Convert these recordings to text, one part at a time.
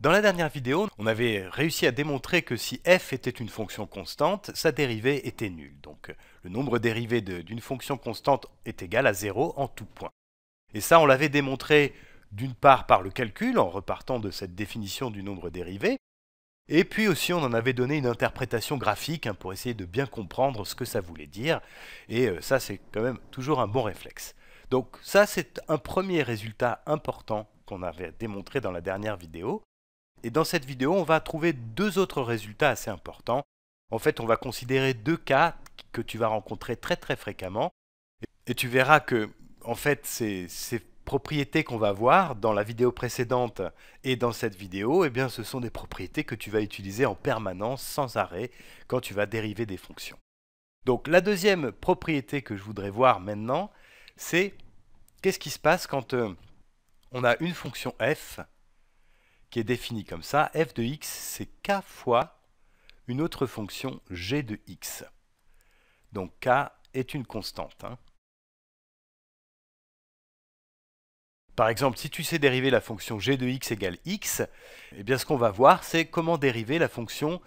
Dans la dernière vidéo, on avait réussi à démontrer que si f était une fonction constante, sa dérivée était nulle. Donc le nombre dérivé d'une fonction constante est égal à 0 en tout point. Et ça, on l'avait démontré d'une part par le calcul, en repartant de cette définition du nombre dérivé, et puis aussi on en avait donné une interprétation graphique hein, pour essayer de bien comprendre ce que ça voulait dire, et euh, ça c'est quand même toujours un bon réflexe. Donc ça c'est un premier résultat important qu'on avait démontré dans la dernière vidéo. Et dans cette vidéo, on va trouver deux autres résultats assez importants. En fait, on va considérer deux cas que tu vas rencontrer très très fréquemment. Et tu verras que, en fait, ces, propriétés qu'on va voir dans la vidéo précédente et dans cette vidéo, eh bien, ce sont des propriétés que tu vas utiliser en permanence, sans arrêt, quand tu vas dériver des fonctions. Donc la deuxième propriété que je voudrais voir maintenant, c'est qu'est-ce qui se passe quand euh, on a une fonction f qui est définie comme ça. f de x, c'est k fois une autre fonction g de x. Donc k est une constante. Hein. Par exemple, si tu sais dériver la fonction g de x égale x, eh bien ce qu'on va voir, c'est comment dériver la fonction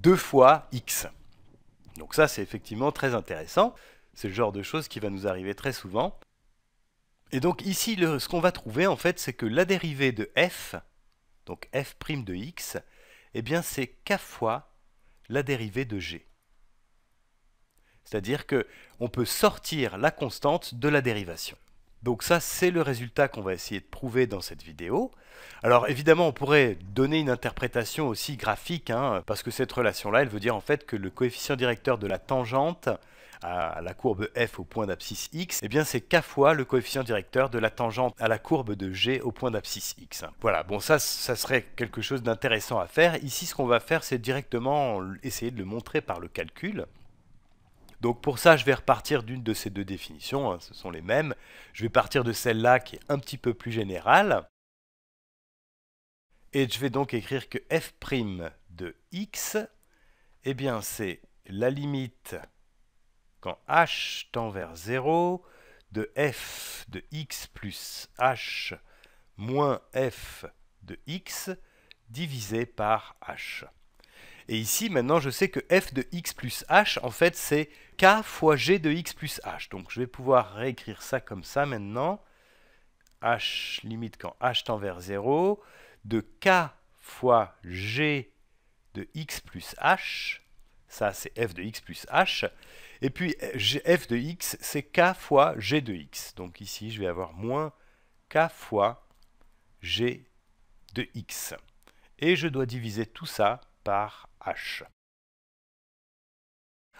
2 fois x. Donc ça, c'est effectivement très intéressant. C'est le genre de choses qui va nous arriver très souvent. Et donc ici, ce qu'on va trouver, en fait, c'est que la dérivée de f, donc f' de x, eh bien c'est k fois la dérivée de g. C'est-à-dire qu'on peut sortir la constante de la dérivation. Donc ça, c'est le résultat qu'on va essayer de prouver dans cette vidéo. Alors évidemment, on pourrait donner une interprétation aussi graphique, hein, parce que cette relation-là, elle veut dire en fait que le coefficient directeur de la tangente à la courbe f au point d'abscisse x, eh bien c'est k fois le coefficient directeur de la tangente à la courbe de g au point d'abscisse x. Voilà, bon ça, ça serait quelque chose d'intéressant à faire. Ici, ce qu'on va faire, c'est directement essayer de le montrer par le calcul. Donc pour ça, je vais repartir d'une de ces deux définitions, hein, ce sont les mêmes. Je vais partir de celle-là qui est un petit peu plus générale. Et je vais donc écrire que f' de x, eh bien c'est la limite quand h tend vers 0 de f de x plus h moins f de x divisé par h. Et ici, maintenant, je sais que f de x plus h, en fait, c'est k fois g de x plus h. Donc, je vais pouvoir réécrire ça comme ça maintenant. h limite quand h tend vers 0, de k fois g de x plus h, ça c'est f de x plus h, et puis f de x, c'est k fois g de x. Donc ici, je vais avoir moins k fois g de x. Et je dois diviser tout ça par h.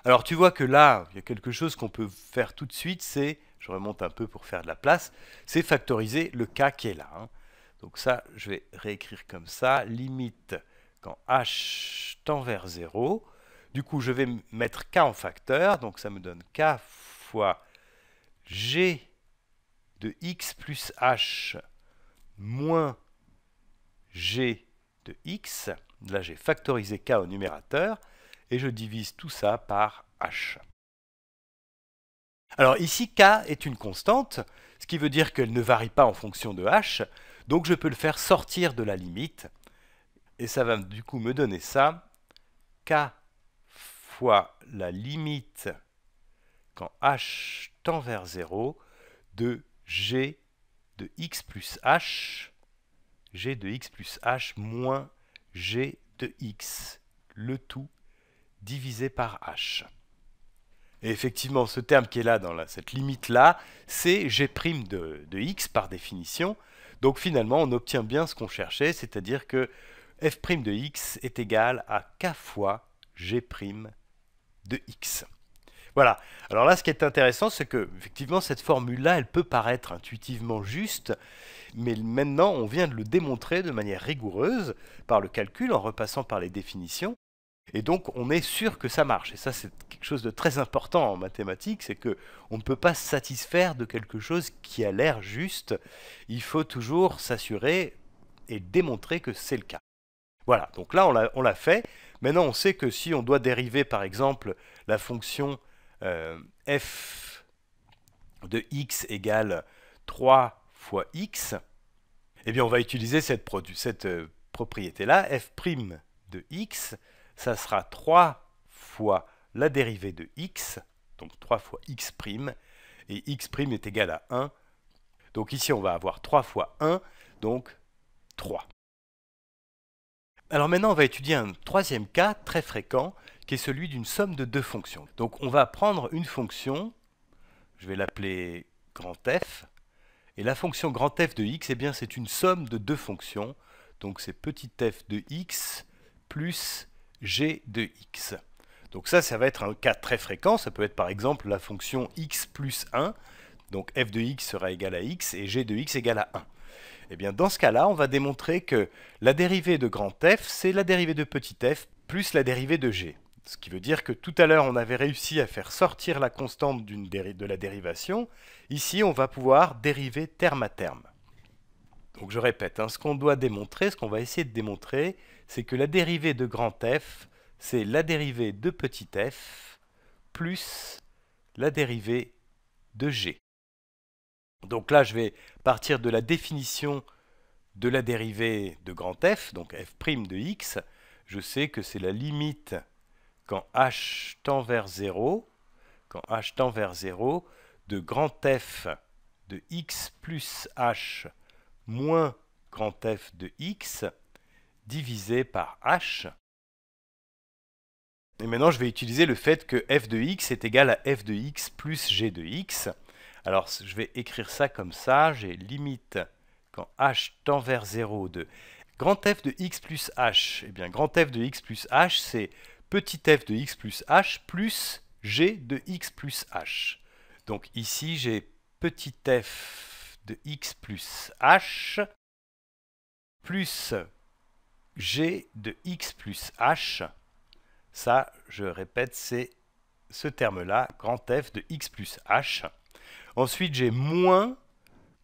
Alors tu vois que là, il y a quelque chose qu'on peut faire tout de suite, c'est, je remonte un peu pour faire de la place, c'est factoriser le k qui est là. Hein. Donc ça, je vais réécrire comme ça, limite quand h tend vers 0, du coup, je vais mettre k en facteur, donc ça me donne k fois g de x plus h moins g de x. Là, j'ai factorisé k au numérateur, et je divise tout ça par h. Alors ici, k est une constante, ce qui veut dire qu'elle ne varie pas en fonction de h, donc je peux le faire sortir de la limite, et ça va du coup me donner ça, k fois la limite quand h tend vers 0 de g de x plus h, g de x plus h moins g de x, le tout divisé par h. Et effectivement, ce terme qui est là, dans cette limite-là, c'est g' de, de x par définition. Donc finalement, on obtient bien ce qu'on cherchait, c'est-à-dire que f' de x est égal à k fois g' Voilà. Alors là, ce qui est intéressant, c'est que effectivement cette formule-là, elle peut paraître intuitivement juste, mais maintenant, on vient de le démontrer de manière rigoureuse par le calcul, en repassant par les définitions. Et donc, on est sûr que ça marche. Et ça, c'est quelque chose de très important en mathématiques, c'est que on ne peut pas se satisfaire de quelque chose qui a l'air juste. Il faut toujours s'assurer et démontrer que c'est le cas. Voilà. Donc là, on l'a fait. Maintenant, on sait que si on doit dériver, par exemple, la fonction euh, f de x égale 3 fois x, eh bien, on va utiliser cette, euh, propriété-là, f' de x, ça sera 3 fois la dérivée de x, donc 3 fois x', et x' est égal à 1. Donc ici, on va avoir 3 fois 1, donc 3. Alors maintenant, on va étudier un troisième cas très fréquent, qui est celui d'une somme de deux fonctions. Donc on va prendre une fonction, je vais l'appeler grand f, et la fonction grand f de x, eh bien c'est une somme de deux fonctions, donc c'est petit f de x plus g de x. Donc ça, ça va être un cas très fréquent, ça peut être par exemple la fonction x plus 1, donc f de x sera égal à x et g de x égale à 1. Eh bien, dans ce cas-là, on va démontrer que la dérivée de grand f, c'est la dérivée de petit f plus la dérivée de g. Ce qui veut dire que tout à l'heure, on avait réussi à faire sortir la constante de la dérivation. Ici, on va pouvoir dériver terme à terme. Donc je répète, hein, ce qu'on doit démontrer, ce qu'on va essayer de démontrer, c'est que la dérivée de grand f, c'est la dérivée de petit f plus la dérivée de g. Donc là, je vais partir de la définition de la dérivée de grand f, donc f' de x. Je sais que c'est la limite quand h tend vers 0, quand h tend vers 0, de grand f de x plus h moins grand f de x divisé par h. Et maintenant, je vais utiliser le fait que f de x est égal à f de x plus g de x. Alors, je vais écrire ça comme ça. J'ai limite quand h tend vers 0 de grand f de x plus h. Eh bien, grand f de x plus h, c'est petit f de x plus h plus g de x plus h. Donc ici, j'ai petit f de x plus h plus g de x plus h. Ça, je répète, c'est ce terme-là, grand f de x plus h. Ensuite, j'ai moins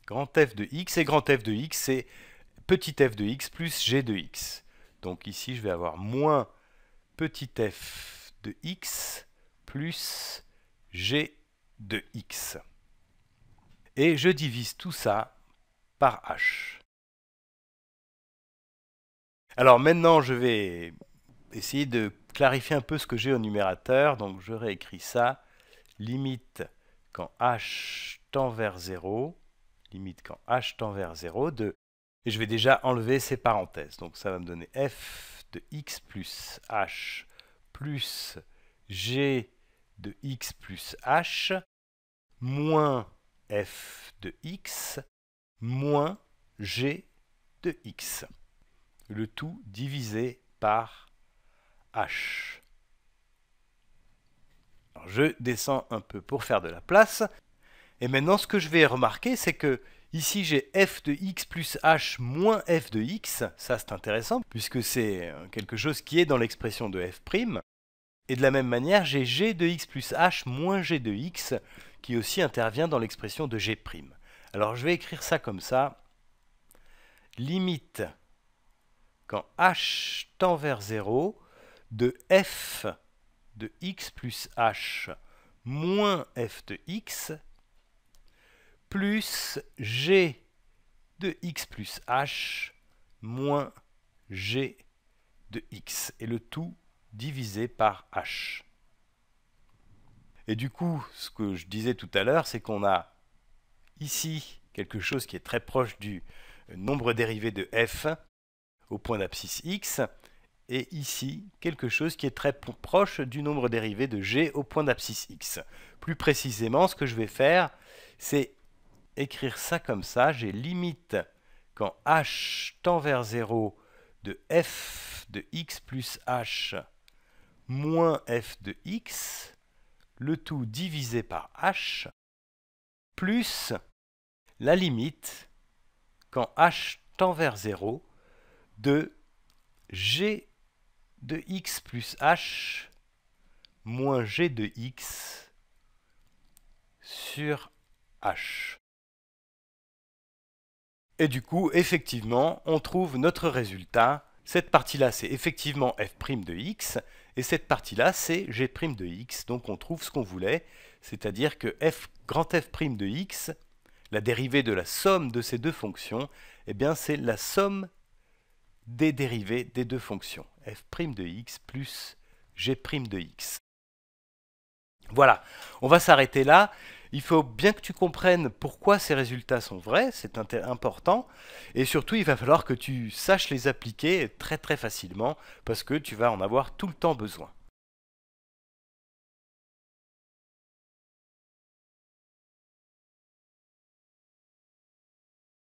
grand f de x, et grand f de x, c'est petit f de x plus g de x. Donc ici, je vais avoir moins petit f de x plus g de x. Et je divise tout ça par h. Alors maintenant, je vais essayer de clarifier un peu ce que j'ai au numérateur. Donc je réécris ça. Limite quand h tend vers 0, limite quand h tend vers 0, de, et je vais déjà enlever ces parenthèses. Donc ça va me donner f de x plus h plus g de x plus h moins f de x moins g de x. Le tout divisé par h je descends un peu pour faire de la place. Et maintenant, ce que je vais remarquer, c'est que ici, j'ai f de x plus h moins f de x. Ça, c'est intéressant, puisque c'est euh, quelque chose qui est dans l'expression de f'. Et de la même manière, j'ai g de x plus h moins g de x, qui aussi intervient dans l'expression de g'. Alors, je vais écrire ça comme ça. Limite, quand h tend vers 0, de f de x plus h moins f de x plus g de x plus h moins g de x et le tout divisé par h. Et du coup, ce que je disais tout à l'heure, c'est qu'on a ici quelque chose qui est très proche du nombre dérivé de f au point d'abscisse x, et ici quelque chose qui est très proche du nombre dérivé de g au point d'abscisse x. Plus précisément, ce que je vais faire, c'est écrire ça comme ça. J'ai limite quand h tend vers 0 de f de x plus h moins f de x, le tout divisé par h, plus la limite quand h tend vers 0 de g de x plus h moins g de x sur h. Et du coup, effectivement, on trouve notre résultat. Cette partie-là, c'est effectivement f' de x, et cette partie-là, c'est g' de x. Donc on trouve ce qu'on voulait, c'est-à-dire que f, grand f' de x, la dérivée de la somme de ces deux fonctions, eh bien c'est la somme des dérivés des deux fonctions, f' de x plus g' de x. Voilà, on va s'arrêter là. Il faut bien que tu comprennes pourquoi ces résultats sont vrais, c'est important. Et surtout, il va falloir que tu saches les appliquer très très facilement parce que tu vas en avoir tout le temps besoin.